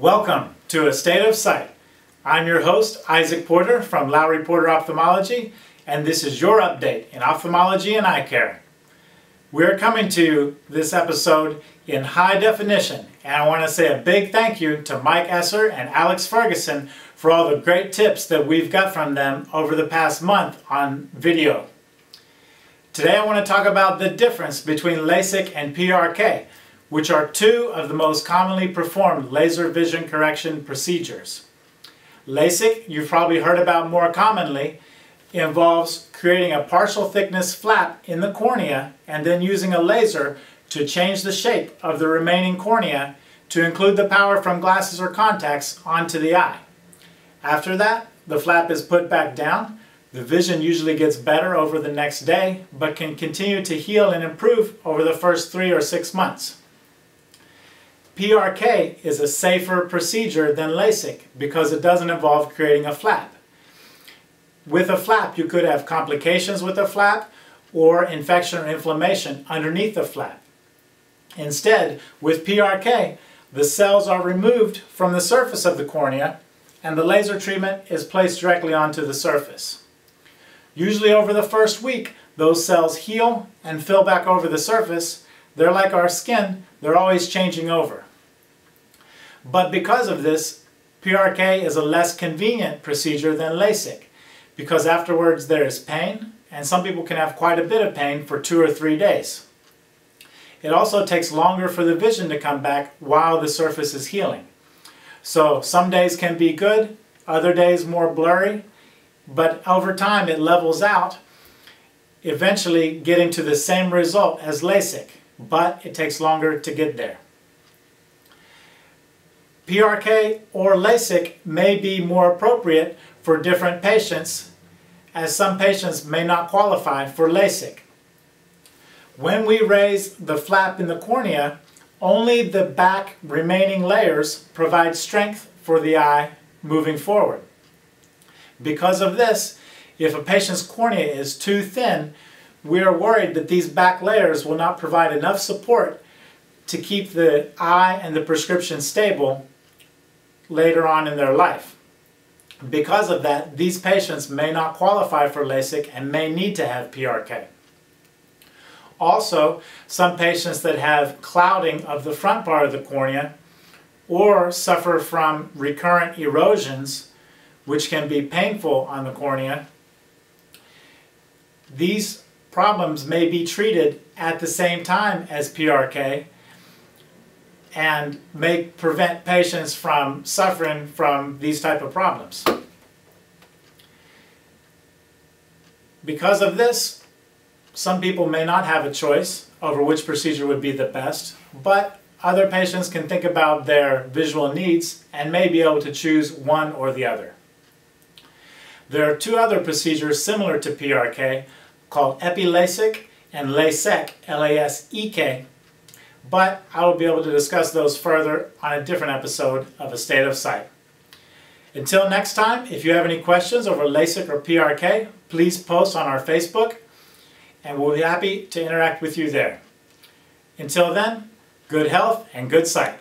Welcome to A State of Sight. I'm your host, Isaac Porter from Lowry Porter Ophthalmology, and this is your update in ophthalmology and eye care. We're coming to you this episode in high definition, and I want to say a big thank you to Mike Esser and Alex Ferguson for all the great tips that we've got from them over the past month on video. Today I want to talk about the difference between LASIK and PRK, which are two of the most commonly performed laser vision correction procedures. LASIK, you've probably heard about more commonly, involves creating a partial thickness flap in the cornea and then using a laser to change the shape of the remaining cornea to include the power from glasses or contacts onto the eye. After that, the flap is put back down. The vision usually gets better over the next day, but can continue to heal and improve over the first three or six months. PRK is a safer procedure than LASIK because it doesn't involve creating a flap. With a flap, you could have complications with a flap or infection or inflammation underneath the flap. Instead, with PRK, the cells are removed from the surface of the cornea and the laser treatment is placed directly onto the surface. Usually over the first week, those cells heal and fill back over the surface. They're like our skin, they're always changing over. But because of this, PRK is a less convenient procedure than LASIK because afterwards there is pain and some people can have quite a bit of pain for two or three days. It also takes longer for the vision to come back while the surface is healing. So some days can be good, other days more blurry, but over time it levels out, eventually getting to the same result as LASIK, but it takes longer to get there. PRK or LASIK may be more appropriate for different patients as some patients may not qualify for LASIK. When we raise the flap in the cornea, only the back remaining layers provide strength for the eye moving forward. Because of this, if a patient's cornea is too thin, we are worried that these back layers will not provide enough support to keep the eye and the prescription stable later on in their life. Because of that, these patients may not qualify for LASIK and may need to have PRK. Also, some patients that have clouding of the front part of the cornea or suffer from recurrent erosions, which can be painful on the cornea, these problems may be treated at the same time as PRK and may prevent patients from suffering from these type of problems. Because of this, some people may not have a choice over which procedure would be the best, but other patients can think about their visual needs and may be able to choose one or the other. There are two other procedures similar to PRK called EpiLASIK and LASEK, L-A-S-E-K, but I will be able to discuss those further on a different episode of A State of Sight. Until next time, if you have any questions over LASIK or PRK, please post on our Facebook and we'll be happy to interact with you there. Until then, good health and good sight.